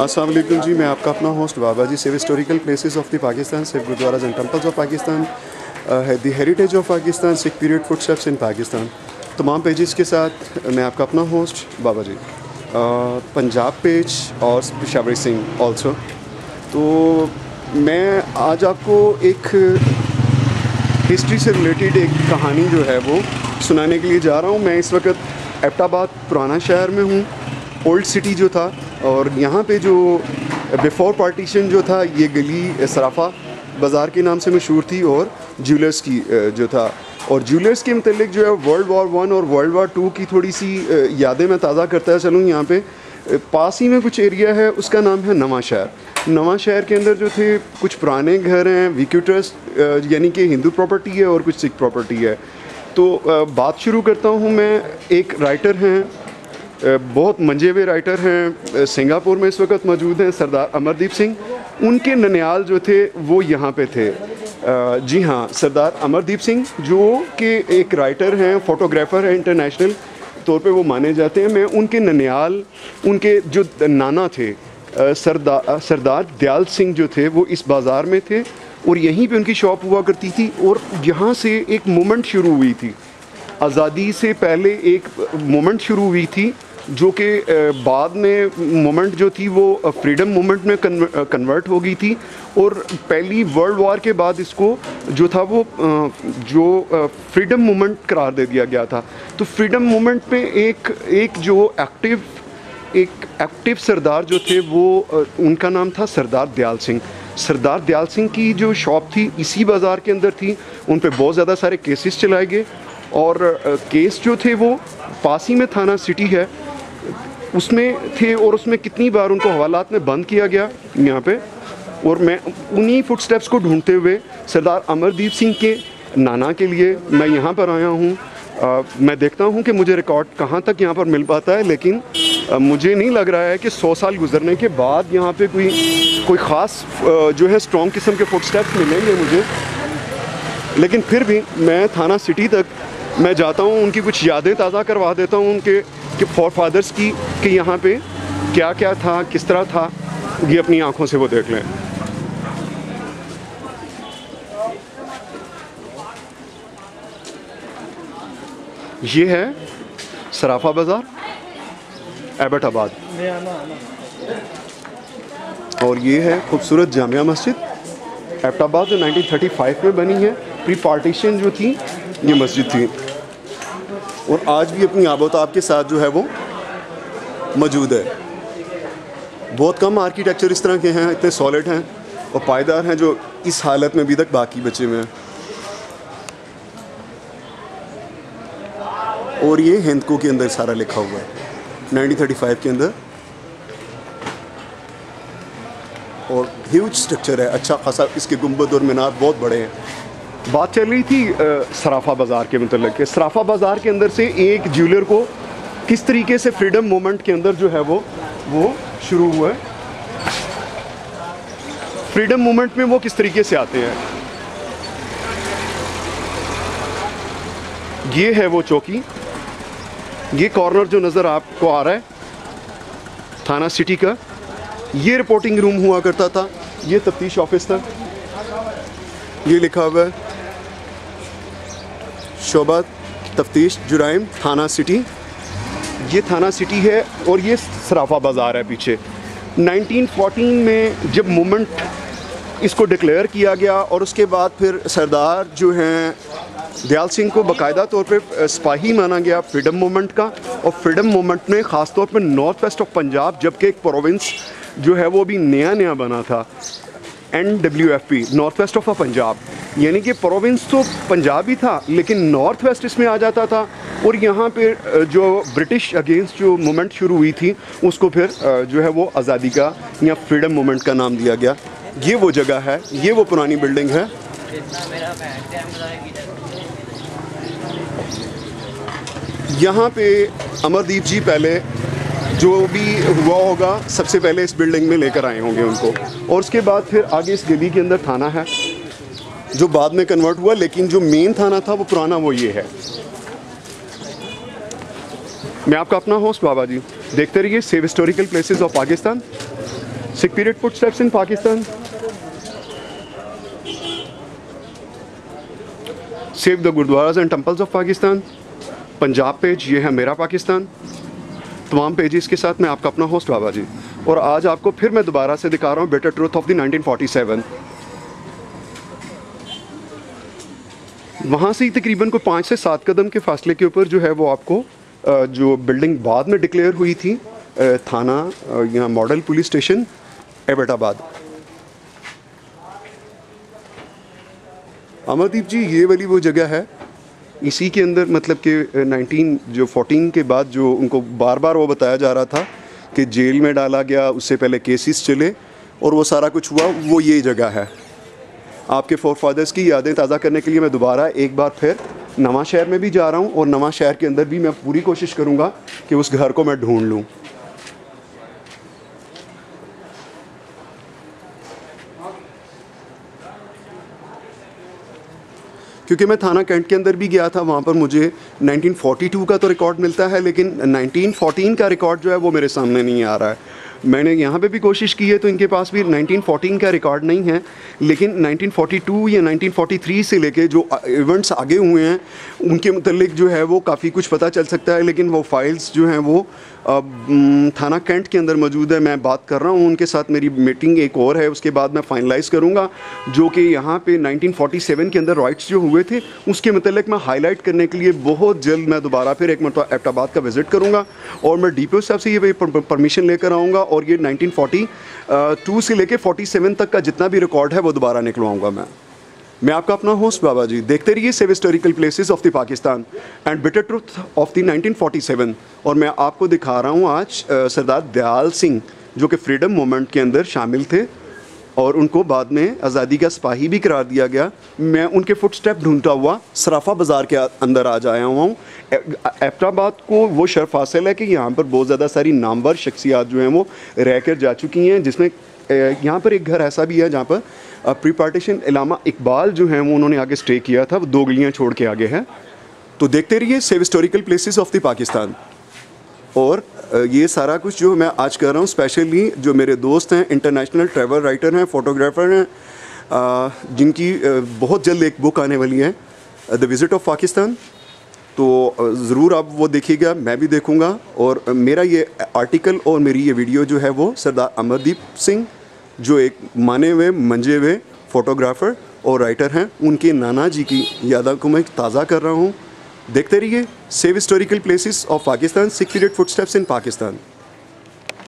असलम जी, मैं आपका अपना host Baba ji save historical places of the Pakistan save gurdwara and temples of Pakistan the heritage of Pakistan Sikh period footsteps in Pakistan तमाम pages के साथ मैं आपका अपना होस्ट बाबा जी। पंजाब पेज और पेशावरी सिंह ऑल्सो तो मैं आज आपको एक हिस्ट्री से रिलेटेड एक कहानी जो है वो सुनाने के लिए जा रहा हूँ। मैं इस वक्त एबटाबाद पुराना शहर में हूँ। ओल्ड सिटी जो था और यहाँ पे जो बिफ़ोर पार्टीशन जो था, ये गली सराफा बाज़ार के नाम से मशहूर थी और ज्वेलर्स की जो था। और ज्वेलर्स के मतलब जो है वर्ल्ड वार वन और वर्ल्ड वार टू की थोड़ी सी यादें मैं ताज़ा करता चलूँ यहाँ पे। पास ही में कुछ एरिया है, उसका नाम है नवा शहर। नवा शहर के अंदर जो थे, कुछ पुराने घर हैं वीक्यू ट्रस्ट यानी कि हिंदू प्रॉपर्टी है और कुछ सिख प्रॉपर्टी है। तो बात शुरू करता हूँ मैं, एक राइटर हैं बहुत मंजे हुए राइटर हैं सिंगापुर में इस वक्त मौजूद हैं, सरदार अमरदीप सिंह। उनके ननियाल जो थे, वो यहाँ पे थे। जी हाँ सरदार अमरदीप सिंह, जो कि एक राइटर हैं फ़ोटोग्राफ़र हैं इंटरनेशनल तौर पे वो माने जाते हैं। मैं उनके ननियाल, उनके जो नाना थे सरदार सरदार दयाल सिंह जो थे, वो इस बाज़ार में थे और यहीं पे उनकी शॉप हुआ करती थी और यहाँ से एक मोमेंट शुरू हुई थी। आज़ादी से पहले एक मोमेंट शुरू हुई थी। जो कि बाद में मोमेंट जो थी वो फ्रीडम मोमेंट में कन्वर्ट हो गई थी और पहली वर्ल्ड वॉर के बाद इसको जो था वो जो फ्रीडम मोमेंट करार दे दिया गया था। तो फ्रीडम मोमेंट में एक एक जो एक्टिव एक एक्टिव सरदार जो थे वो उनका नाम था सरदार दयाल सिंह। सरदार दयाल सिंह की जो शॉप थी इसी बाज़ार के अंदर थी, उन पर बहुत ज़्यादा सारे केसेस चलाए गए और केस जो थे वो पास में थाना सिटी है उसमें थे और उसमें कितनी बार उनको हवालात में बंद किया गया यहाँ पे? और मैं उन्हीं फुट स्टेप्स को ढूंढते हुए सरदार अमरदीप सिंह के नाना के लिए मैं यहाँ पर आया हूँ। मैं देखता हूँ कि मुझे रिकॉर्ड कहाँ तक यहाँ पर मिल पाता है लेकिन आ, मुझे नहीं लग रहा है कि सौ साल गुजरने के बाद यहाँ पे कोई कोई ख़ास जो है स्ट्रॉन्ग किस्म के फुट स्टेप्स मिलेंगे मुझे। लेकिन फिर भी मैं थाना सिटी तक मैं जाता हूँ उनकी कुछ यादें ताज़ा करवा देता हूँ उनके कि फॉर फादर्स की, कि यहाँ पे क्या क्या था, किस तरह था, ये अपनी आँखों से वो देख लें। ये है सराफा बाज़ार, एबटाबाद। और ये है खूबसूरत जामिया मस्जिद, एबटाबाद जो 1935 में बनी है प्री पार्टीशन जो थी, ये मस्जिद थी। और आज भी अपनी आबोताब के साथ जो है वो मौजूद है। बहुत कम आर्किटेक्चर इस तरह के हैं, इतने सॉलिड हैं और पायदार हैं जो इस हालत में अभी तक बाकी बचे हुए हैं। और ये हिंदको के अंदर सारा लिखा हुआ है 1935 के अंदर। और ह्यूज स्ट्रक्चर है अच्छा खासा इसके गुंबद और मीनार बहुत बड़े हैं। बात चल रही थी सराफा बाज़ार के मतलब के सराफा बाज़ार के अंदर से एक ज्वेलर को किस तरीके से फ्रीडम मोमेंट के अंदर जो है वो वो शुरू हुआ है? फ्रीडम मोमेंट में वो किस तरीके से आते हैं? ये है वो चौकी। ये कॉर्नर जो नज़र आपको आ रहा है, थाना सिटी का, ये रिपोर्टिंग रूम हुआ करता था। ये तफ्तीश ऑफ़िस था। ये लिखा हुआ है शोबा तफ्तीश, जुराइम, थाना सिटी। ये थाना सिटी है और ये सराफा बाज़ार है पीछे। 1914 में जब मूवमेंट इसको डिक्लेयर किया गया और उसके बाद फिर सरदार जो हैं, दयाल सिंह को बाकायदा तौर पे सिपाही माना गया फ्रीडम मूवमेंट का। और फ्रीडम मूवमेंट ने ख़ास तौर पे नॉर्थ वेस्ट ऑफ़ पंजाब, जबकि एक प्रोविंस जो है वो अभी नया नया बना था। N W F P north west of Punjab. यानी कि प्रोविंस तो पंजाब ही था, लेकिन नॉर्थ वेस्ट इसमें आ जाता था। और यहाँ पे जो ब्रिटिश अगेंस्ट जो मूवमेंट शुरू हुई थी, उसको फिर जो है वो आज़ादी का या फ्रीडम मूवमेंट का नाम दिया गया। ये वो जगह है, ये वो पुरानी बिल्डिंग है। यहाँ पे अमरदीप जी पहले, जो भी हुआ होगा, सबसे पहले इस बिल्डिंग में लेकर आए होंगे उनको। और उसके बाद फिर आगे इस गली के अंदर थाना है। जो बाद में कन्वर्ट हुआ, लेकिन जो मेन थाना था, वो पुराना वो ये है। मैं आपका अपना होस्ट बाबा जी। देखते रहिए save historical places of Pakistan Sikh period footsteps in Pakistan. Save the Gurdwaras and Temples of Pakistan. Punjab page ये है मेरा पाकिस्तान तमाम पेजेस के साथ मैं आपका अपना होस्ट बाबा जी। और आज आपको फिर मैं दोबारा से दिखा रहा हूँ बेटर ट्रूथ ऑफ़ द 1947 वहाँ से ही तकरीबन कोई पाँच से सात कदम के फासले के ऊपर जो है वो आपको जो बिल्डिंग बाद में डिक्लेयर हुई थी थाना यहाँ model police station, Abbottabad. Amardeep ji, ये वाली वो जगह है, इसी के अंदर मतलब कि 19 जो 14 के बाद जो उनको बार बार वो बताया जा रहा था कि जेल में डाला गया, उससे पहले केसेस चले, और वो सारा कुछ हुआ, वो ये जगह है। आपके फोर फादर्स की यादें ताज़ा करने के लिए मैं दोबारा एक बार फिर नवा शहर में भी जा रहा हूँ और नवा शहर के अंदर भी मैं पूरी कोशिश करूँगा कि उस घर को मैं ढूंढ लूँ। क्योंकि मैं थाना कैंट के अंदर भी गया था, वहाँ पर मुझे 1942 का तो रिकॉर्ड मिलता है, लेकिन 1914 का रिकॉर्ड जो है वो मेरे सामने नहीं आ रहा है। मैंने यहाँ पे भी कोशिश की है तो इनके पास भी 1914 का रिकॉर्ड नहीं है, लेकिन 1942 या 1943 से लेके जो इवेंट्स आगे हुए हैं, उनके मतलब जो है वो काफ़ी कुछ पता चल सकता है, लेकिन वो फाइल्स जो हैं वो थाना कैंट के अंदर मौजूद है, मैं बात कर रहा हूँ, उनके साथ मेरी मीटिंग एक और है, उसके बाद मैं फाइनलाइज करूँगा, जो कि यहाँ पे 1947 के अंदर राइट्स जो हुए थे, उसके मतलब मैं हाईलाइट करने के लिए बहुत जल्द मैं दोबारा फिर एक मरतबा एबटाबाद का विज़िट करूँगा, और मैं डी पी साहब से ये परमिशन लेकर आऊँगा और ये 1942 से लेके 47 तक का जितना भी रिकॉर्ड है, वो दोबारा निकलवाऊँगा मैं। मैं आपका अपना होस्ट बाबा जी देखते रहिए save historical places of the Pakistan and bitter truth of the 1947 और मैं आपको दिखा रहा हूँ आज सरदार दयाल सिंह, जो कि फ्रीडम मोमेंट के अंदर शामिल थे। और उनको बाद में आज़ादी का सिपाही भी करार दिया गया। मैं उनके फुट स्टेप ढूंढता हुआ सराफा बाज़ार के अंदर आज आया हुआ हूँ। एबटाबाद को वो शर्फ हासिल है कि यहाँ पर बहुत ज़्यादा सारी नामवर शख्सियात जो हैं वो रह कर जा चुकी हैं, जिसमें यहाँ पर एक घर ऐसा भी है जहाँ पर प्री पार्टीशन इलामा इकबाल जो हैं वो उन्होंने आगे स्टे किया था, वो दो गलियाँ छोड़ के आगे है। तो देखते रहिए save historical places of the Pakistan और ये सारा कुछ जो मैं आज कर रहा हूँ स्पेशली जो मेरे दोस्त हैं इंटरनेशनल ट्रैवल राइटर हैं फोटोग्राफर हैं जिनकी बहुत जल्द एक बुक आने वाली है द विज़िट ऑफ़ पाकिस्तान तो ज़रूर आप वो देखिएगा, मैं भी देखूँगा, और मेरा ये आर्टिकल और मेरी ये वीडियो जो है वो सरदार अमरदीप सिंह, जो एक माने हुए, मंजे हुए फोटोग्राफ़र और राइटर हैं, उनके नाना जी की यादों को मैं ताज़ा कर रहा हूँ। देखते रहिए save historical places of Pakistan period footsteps in Pakistan.